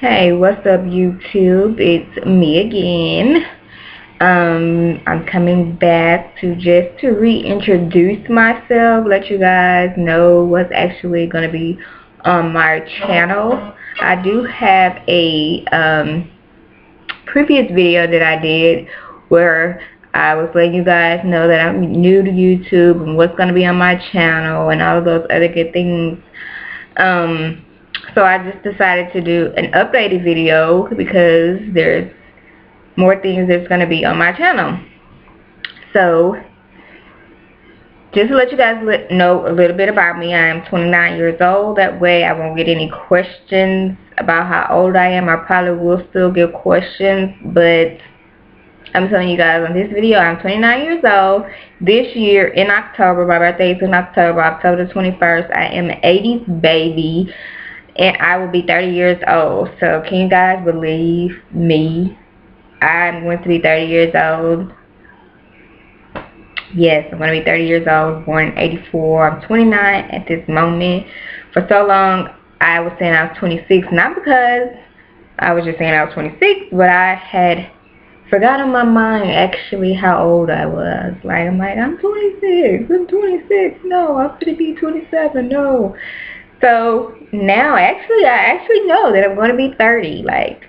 Hey, what's up YouTube? It's me again. Um, I'm coming back to just to reintroduce myself, let you guys know what's actually going to be on my channel. I do have a um, previous video that I did where I was letting you guys know that I'm new to YouTube and what's going to be on my channel and all of those other good things. Um, so I just decided to do an updated video because there's more things that's going to be on my channel. So, just to let you guys know a little bit about me, I am 29 years old. That way I won't get any questions about how old I am. I probably will still get questions, but I'm telling you guys on this video, I'm 29 years old. This year in October, my birthday is in October, October 21st. I am an 80s baby and I will be 30 years old. So can you guys believe me? I'm going to be 30 years old. Yes, I'm going to be 30 years old, born in 84. I'm 29 at this moment. For so long, I was saying I was 26, not because I was just saying I was 26, but I had forgot in my mind actually how old I was. Like, I'm like, I'm 26, I'm 26, no, I'm going to be 27, no. So now, actually, I actually know that I'm going to be 30. Like,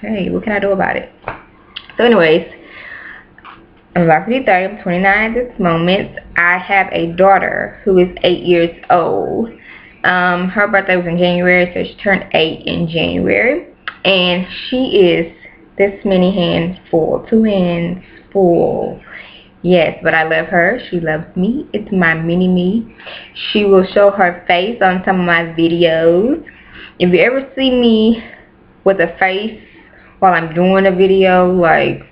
hey, what can I do about it? So anyways, I'm about to be 30. I'm 29 at this moment. I have a daughter who is 8 years old. Um, her birthday was in January, so she turned 8 in January. And she is this many hands full. Two hands full. Yes, but I love her. She loves me. It's my mini-me. She will show her face on some of my videos. If you ever see me with a face while I'm doing a video, like,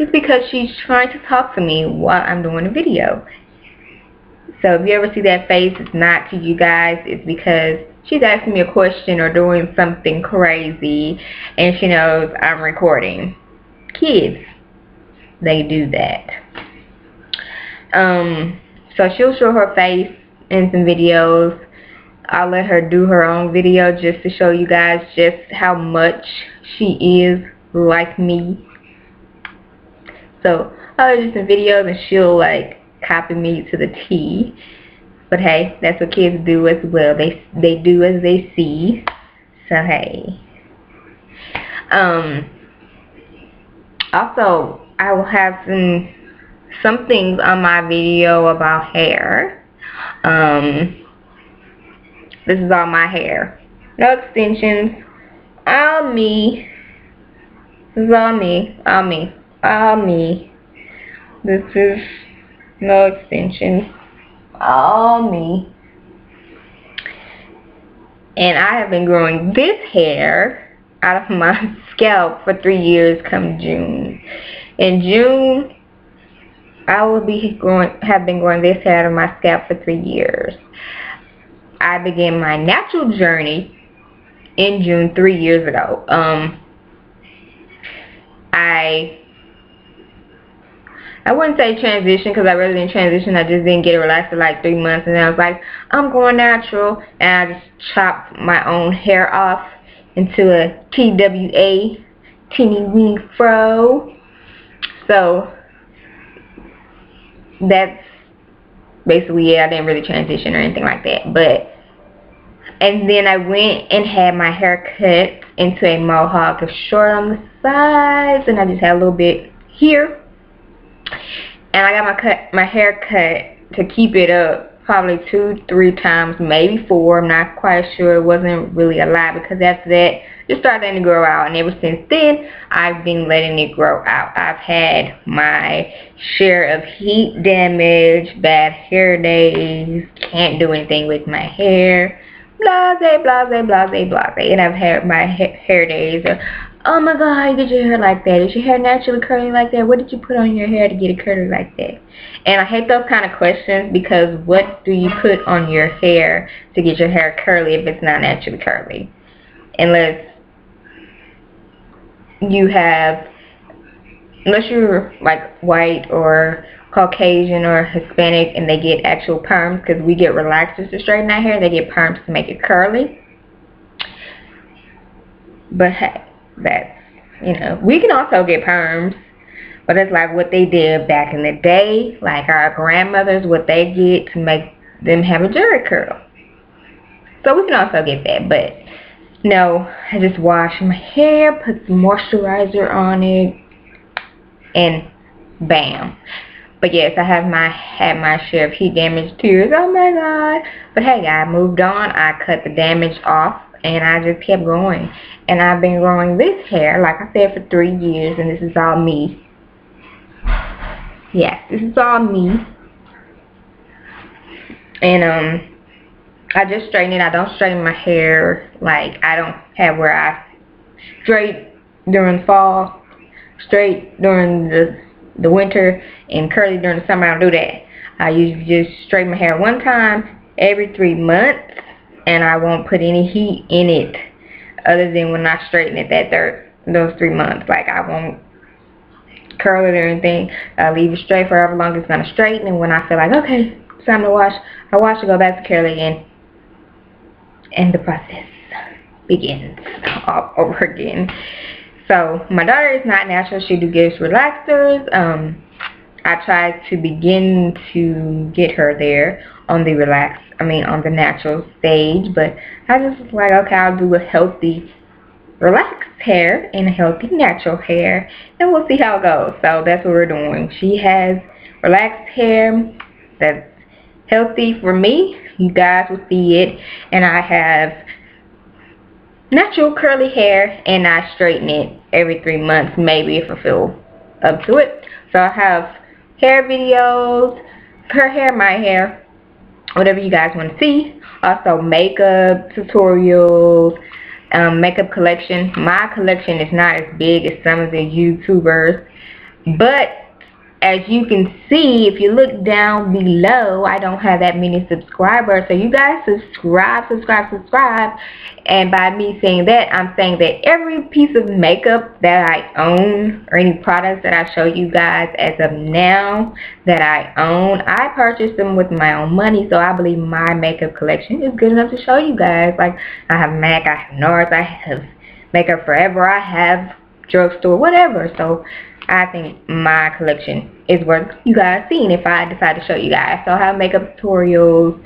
it's because she's trying to talk to me while I'm doing a video. So if you ever see that face, it's not to you guys. It's because she's asking me a question or doing something crazy and she knows I'm recording. Kids, they do that. Um, so she'll show her face in some videos. I'll let her do her own video just to show you guys just how much she is like me. So I'll do some videos and she'll like copy me to the T. But hey, that's what kids do as well. They they do as they see. So hey. Um also I will have some some things on my video about hair. Um, this is all my hair. No extensions. All me. This is all me. All me. All me. This is no extensions. All me. And I have been growing this hair out of my scalp for three years come June. In June, I will be growing, have been growing this hair out of my scalp for three years. I began my natural journey in June three years ago. Um, I I wouldn't say transition because I really didn't transition. I just didn't get relaxed for like three months, and I was like, I'm going natural, and I just chopped my own hair off into a TWA, teeny weeny fro. So that's basically yeah I didn't really transition or anything like that. But and then I went and had my hair cut into a mohawk short on the sides and I just had a little bit here. And I got my cut my hair cut to keep it up probably two three times maybe four I'm not quite sure. It wasn't really a lot because after that just started letting it grow out. And ever since then I've been letting it grow out. I've had my share of heat damage bad hair days can't do anything with my hair. Blase blase blase blase. And I've had my ha hair days. of, oh my god how you get your hair like that? Is your hair naturally curly like that? What did you put on your hair to get it curly like that? And I hate those kind of questions because what do you put on your hair to get your hair curly if it's not naturally curly? Unless you have, unless you're like white or Caucasian or Hispanic and they get actual perms because we get relaxers to straighten our hair, they get perms to make it curly. But hey, that's, you know, we can also get perms. But it's like what they did back in the day. Like our grandmothers, what they get to make them have a Jheri curl. So we can also get that. But no, I just wash my hair, put some moisturizer on it, and bam. But yes, I have my had my share of heat damage tears. Oh my god. But hey, I moved on. I cut the damage off and I just kept growing. And I've been growing this hair, like I said, for three years and this is all me. Yes, this is all me. And um I just straighten it. I don't straighten my hair like I don't have where I straight during fall, straight during the the winter, and curly during the summer. I don't do that. I usually just straighten my hair one time every three months, and I won't put any heat in it other than when I straighten it that third those three months. Like I won't curl it or anything. I leave it straight for however long it's gonna straighten, and when I feel like okay, it's time to wash, I wash and go back to curly again and the process begins all over again. So my daughter is not natural. She do gives relaxers. Um, I tried to begin to get her there on the relax, I mean on the natural stage, but I just was like, okay, I'll do a healthy relaxed hair and a healthy natural hair, and we'll see how it goes. So that's what we're doing. She has relaxed hair that's healthy for me. You guys will see it. And I have natural curly hair and I straighten it every three months maybe if I feel up to it. So I have hair videos. Her hair my hair whatever you guys want to see. Also makeup tutorials um, makeup collection. My collection is not as big as some of the youtubers but as you can see, if you look down below, I don't have that many subscribers. So you guys subscribe, subscribe, subscribe. And by me saying that, I'm saying that every piece of makeup that I own or any products that I show you guys as of now that I own, I purchased them with my own money. So I believe my makeup collection is good enough to show you guys. Like I have MAC, I have NARS, I have Makeup Forever, I have drugstore, whatever. So I think my collection is worth you guys seeing if I decide to show you guys. So I have makeup tutorials,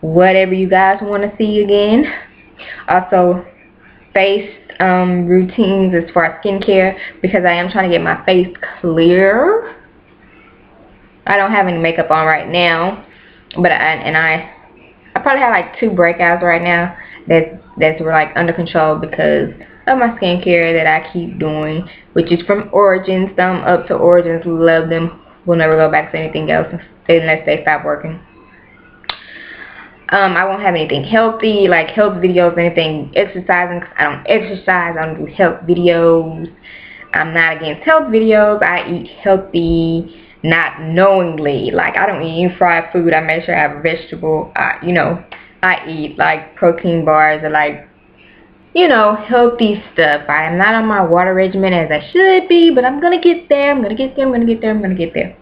whatever you guys want to see again. Also, face um, routines as far as skincare because I am trying to get my face clear. I don't have any makeup on right now, but I, and I I probably have like two breakouts right now that that's like under control because of my skincare that I keep doing, which is from Origins. Thumb up to Origins. Love them. We'll never go back to anything else unless they stop working. Um, I won't have anything healthy, like health videos, anything exercising, because I don't exercise. I don't do health videos. I'm not against health videos. I eat healthy, not knowingly. Like, I don't eat fried food. I make sure I have vegetable, uh, you know, I eat, like, protein bars or, like, you know, healthy stuff. I am not on my water regimen as I should be, but I'm going to get there. I'm going to get there. I'm going to get there. I'm going to get there.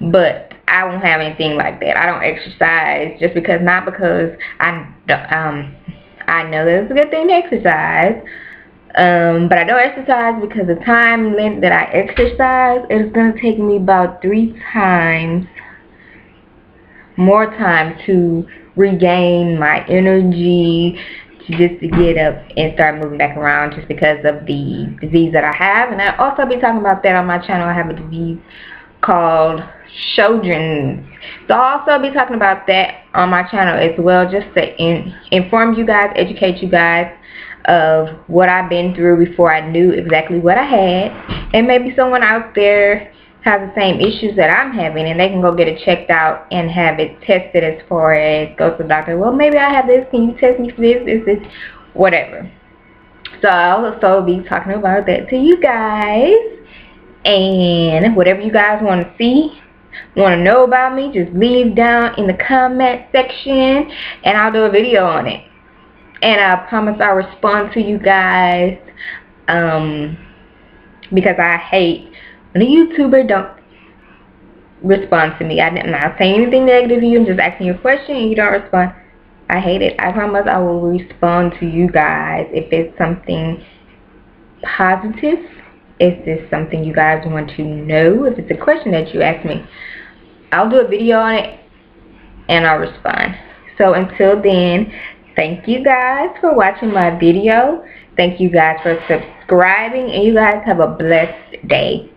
But I won't have anything like that. I don't exercise just because, not because I, um, I know that it's a good thing to exercise. Um, but I don't exercise because the time length that I exercise is going to take me about three times more time to regain my energy, just to get up and start moving back around just because of the disease that I have. And I'll also be talking about that on my channel. I have a disease called Sjogren's. So I'll also be talking about that on my channel as well just to in, inform you guys, educate you guys of what I've been through before I knew exactly what I had. And maybe someone out there has the same issues that I'm having and they can go get it checked out and have it tested as far as go to the doctor. Well, maybe I have this. Can you test me for this? Is this? Whatever. So I'll also be talking about that to you guys. And whatever you guys want to see, want to know about me, just leave down in the comment section and I'll do a video on it. And I promise I'll respond to you guys um, because I hate a YouTuber don't respond to me, I'm not saying anything negative to you, I'm just asking you a question and you don't respond. I hate it. I promise I will respond to you guys if it's something positive. If it's something you guys want to know. If it's a question that you ask me. I'll do a video on it and I'll respond. So until then, thank you guys for watching my video. Thank you guys for subscribing and you guys have a blessed day.